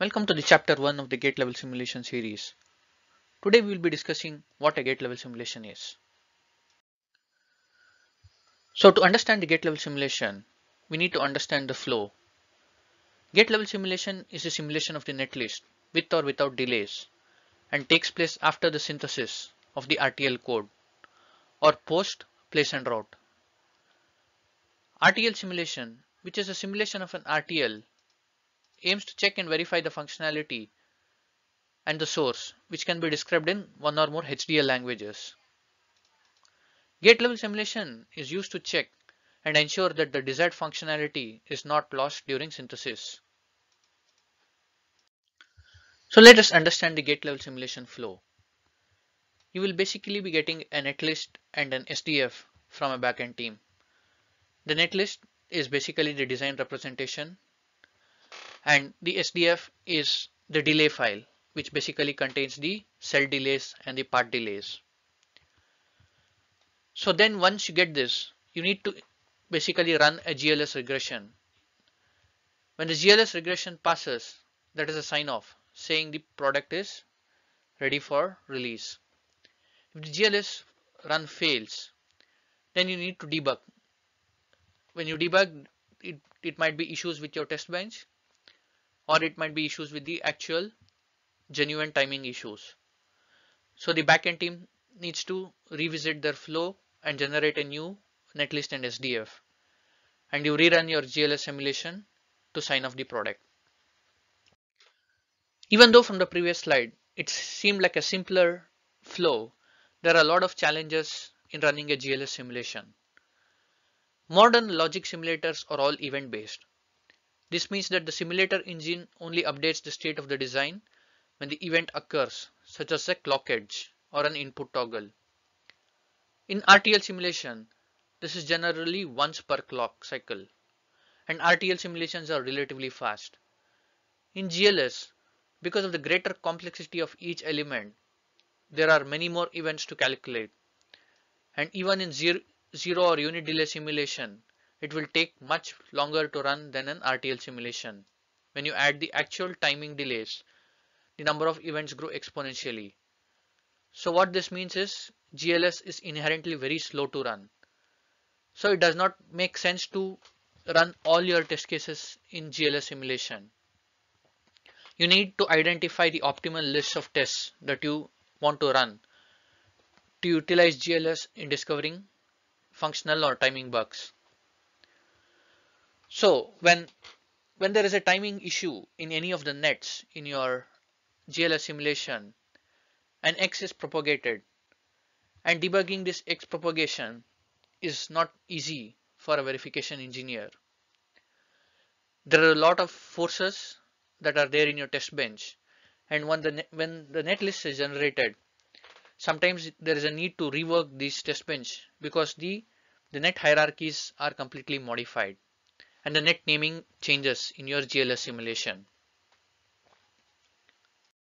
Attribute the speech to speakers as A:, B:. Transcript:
A: Welcome to the chapter 1 of the gate level simulation series. Today we will be discussing what a gate level simulation is. So to understand the gate level simulation, we need to understand the flow. Gate level simulation is a simulation of the netlist with or without delays and takes place after the synthesis of the RTL code or post place and route. RTL simulation, which is a simulation of an RTL aims to check and verify the functionality and the source, which can be described in one or more HDL languages. Gate level simulation is used to check and ensure that the desired functionality is not lost during synthesis. So let us understand the gate level simulation flow. You will basically be getting a netlist and an SDF from a backend team. The netlist is basically the design representation and the SDF is the delay file which basically contains the cell delays and the part delays. So then once you get this you need to basically run a GLS regression. When the GLS regression passes that is a sign off saying the product is ready for release. If the GLS run fails then you need to debug. When you debug it, it might be issues with your test bench or it might be issues with the actual genuine timing issues. So the backend team needs to revisit their flow and generate a new netlist and SDF. And you rerun your GLS simulation to sign off the product. Even though from the previous slide, it seemed like a simpler flow, there are a lot of challenges in running a GLS simulation. Modern logic simulators are all event based. This means that the simulator engine only updates the state of the design when the event occurs, such as a clock edge or an input toggle. In RTL simulation, this is generally once per clock cycle, and RTL simulations are relatively fast. In GLS, because of the greater complexity of each element, there are many more events to calculate. And even in zero, or unit delay simulation, it will take much longer to run than an RTL simulation. When you add the actual timing delays, the number of events grow exponentially. So what this means is GLS is inherently very slow to run. So it does not make sense to run all your test cases in GLS simulation. You need to identify the optimal list of tests that you want to run to utilize GLS in discovering functional or timing bugs. So when when there is a timing issue in any of the nets in your GLS simulation, an X is propagated. And debugging this X propagation is not easy for a verification engineer. There are a lot of forces that are there in your test bench. And when the when the netlist is generated sometimes there is a need to rework these test bench because the the net hierarchies are completely modified and the net naming changes in your GLS simulation.